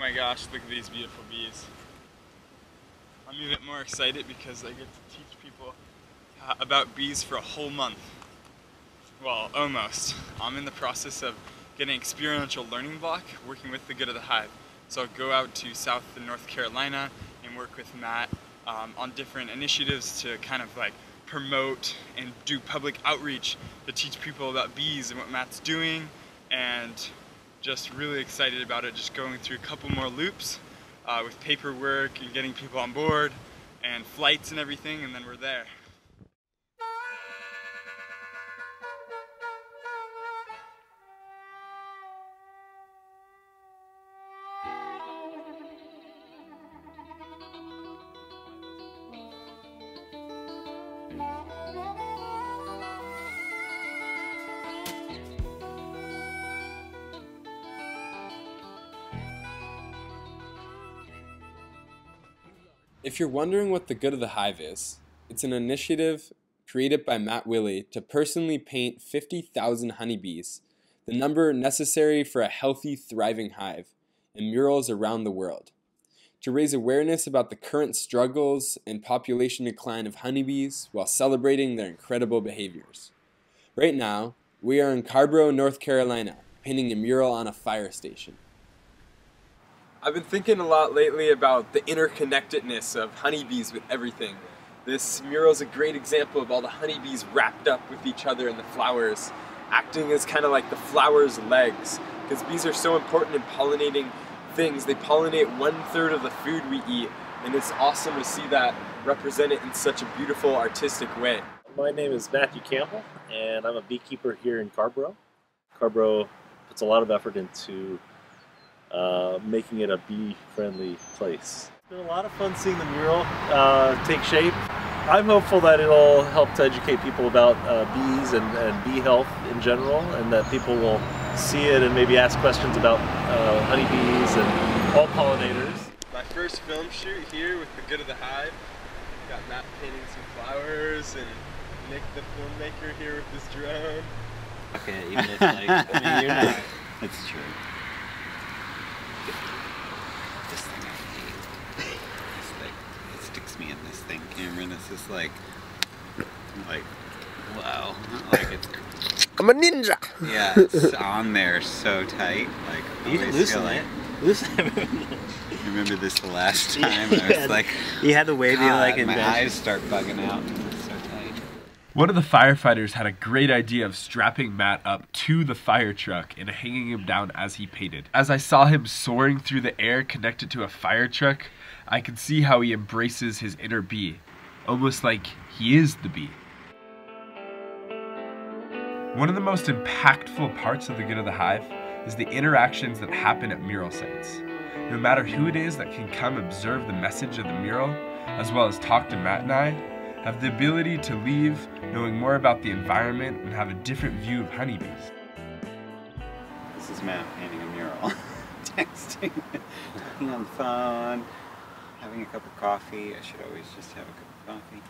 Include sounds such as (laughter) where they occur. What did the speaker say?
my gosh, look at these beautiful bees. I'm even more excited because I get to teach people uh, about bees for a whole month. Well, almost. I'm in the process of getting experiential learning block working with the Good of the Hive. So I'll go out to South and North Carolina and work with Matt um, on different initiatives to kind of like promote and do public outreach to teach people about bees and what Matt's doing and just really excited about it, just going through a couple more loops uh, with paperwork and getting people on board and flights and everything, and then we're there. If you're wondering what the Good of the Hive is, it's an initiative created by Matt Willey to personally paint 50,000 honeybees, the number necessary for a healthy, thriving hive, in murals around the world, to raise awareness about the current struggles and population decline of honeybees while celebrating their incredible behaviors. Right now, we are in Carrboro, North Carolina, painting a mural on a fire station. I've been thinking a lot lately about the interconnectedness of honeybees with everything. This mural is a great example of all the honeybees wrapped up with each other in the flowers, acting as kind of like the flower's legs, because bees are so important in pollinating things. They pollinate one third of the food we eat, and it's awesome to see that represented in such a beautiful artistic way. My name is Matthew Campbell, and I'm a beekeeper here in Carrboro. Carrboro puts a lot of effort into uh, making it a bee-friendly place. It's been a lot of fun seeing the mural uh, take shape. I'm hopeful that it'll help to educate people about uh, bees and, and, bee health in general, and that people will see it and maybe ask questions about uh, honeybees and all pollinators. My first film shoot here with the Good of the Hive. Got Matt painting some flowers and Nick the filmmaker here with his drone. Okay, even if like, I mean, you're not. (laughs) That's true. Me in this thing, Cameron. It's just like, like, wow. Like it's. I'm a ninja. Yeah, it's on there so tight. Like you can loosen like, it. Loosen it. (laughs) remember this the last (laughs) time? I was like, you had to wave you like my eyes start bugging out. One of the firefighters had a great idea of strapping Matt up to the fire truck and hanging him down as he painted. As I saw him soaring through the air connected to a fire truck, I can see how he embraces his inner bee, almost like he is the bee. One of the most impactful parts of the Good of the Hive is the interactions that happen at mural sites. No matter who it is that can come observe the message of the mural, as well as talk to Matt and I, have the ability to leave knowing more about the environment and have a different view of honeybees. This is Matt painting a mural, (laughs) texting, talking on the phone, having a cup of coffee. I should always just have a cup of coffee.